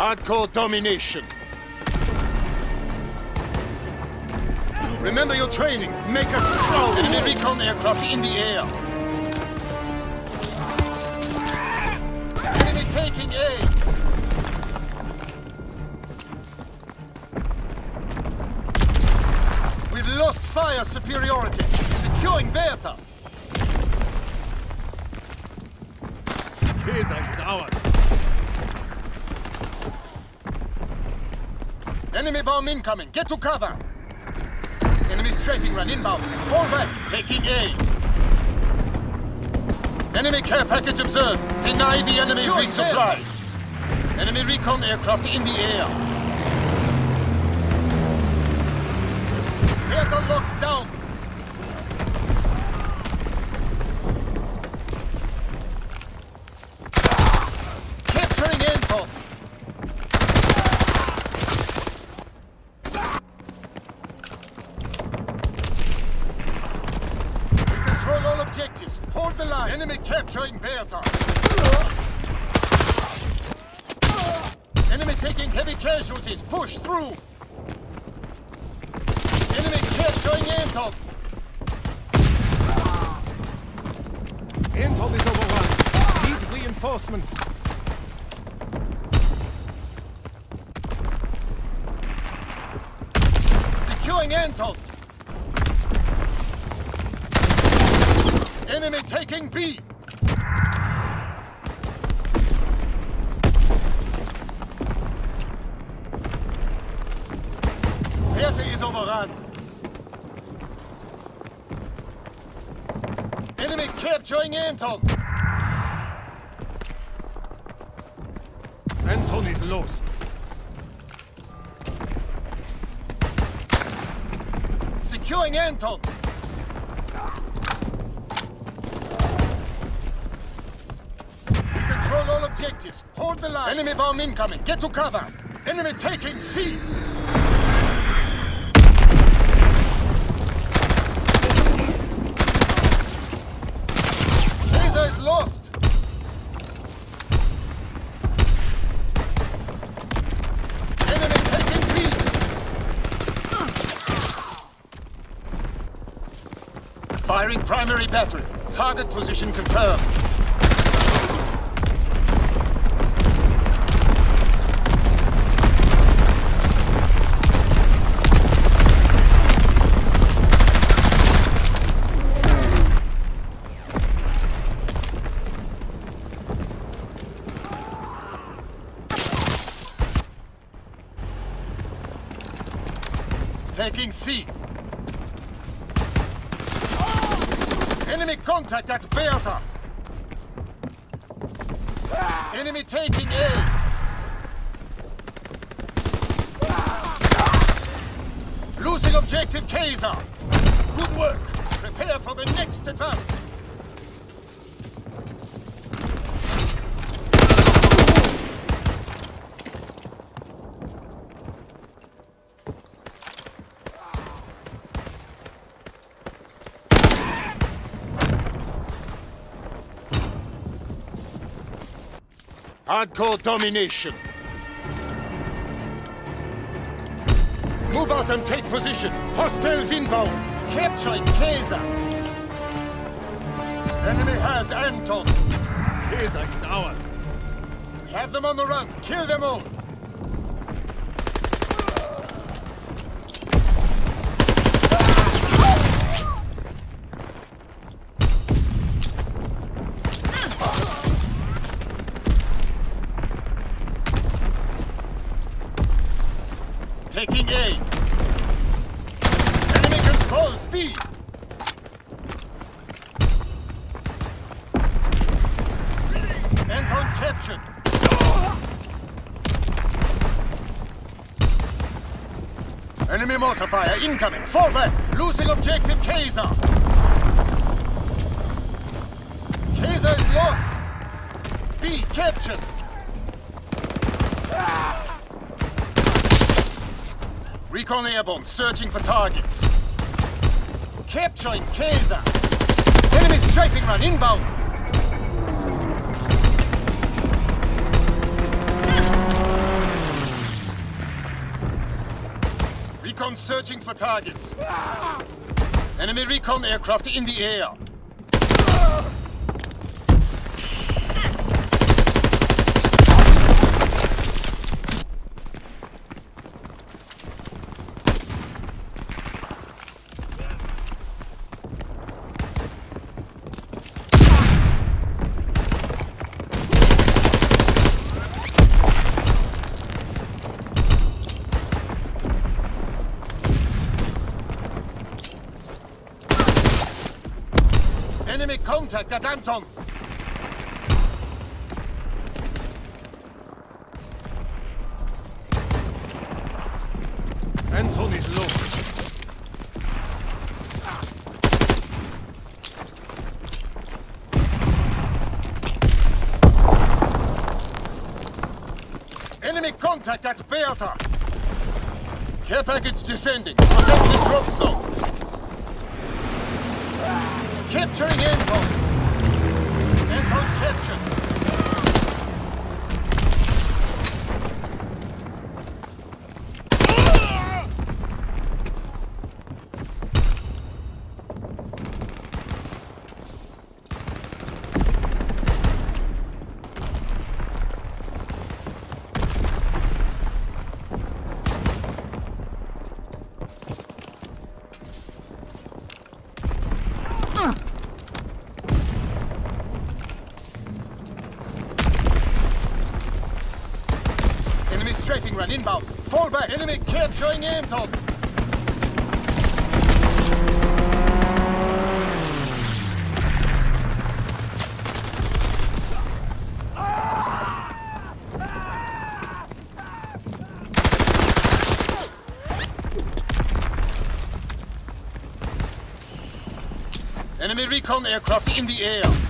Hardcore domination. Remember your training. Make us proud. Enemy recon aircraft in the air. Enemy taking aim. We've lost fire superiority. Securing Bertha. Caesar is Enemy bomb incoming. Get to cover. Enemy strafing run inbound. Fall back. Taking aim. Enemy care package observed. Deny the enemy resupply. Enemy recon aircraft in the air. Bertha locked down. Capturing Bertha. Enemy taking heavy casualties. Push through. Enemy capturing Anton. Anton is overrun. Need reinforcements. Securing Anton. Enemy taking B. Bertha is overrun. Enemy capturing Anton. Anton is lost. Securing Anton. Control all objectives. Hold the line. Enemy bomb incoming. Get to cover. Enemy taking C. Laser is lost. Enemy taking B. Firing primary battery. Target position confirmed. Taking C. Enemy contact at Bertha. Enemy taking A. Losing objective Kaiser. Good work. Prepare for the next advance. Hardcore domination. Move out and take position. Hostiles inbound. Capturing Kaiser. Enemy has Anton. Caesar is ours. We have them on the run. Kill them all. Taking A. Enemy B. Anton captured. Enemy mortar fire incoming. Fall back. Losing objective Kaiser. Kaiser is lost. B captured. Recon airborne searching for targets capturing Kaiser. Enemy strafing run inbound. Recon searching for targets. Enemy recon aircraft in the air. Enemy contact at Anton. Anton is low. Enemy contact at Bertha. Care package descending. Protect the drop zone. Capturing Anton. Anton captured. Enemy strafing run inbound. Fall back. Enemy capturing Anton. Enemy recon aircraft in the air.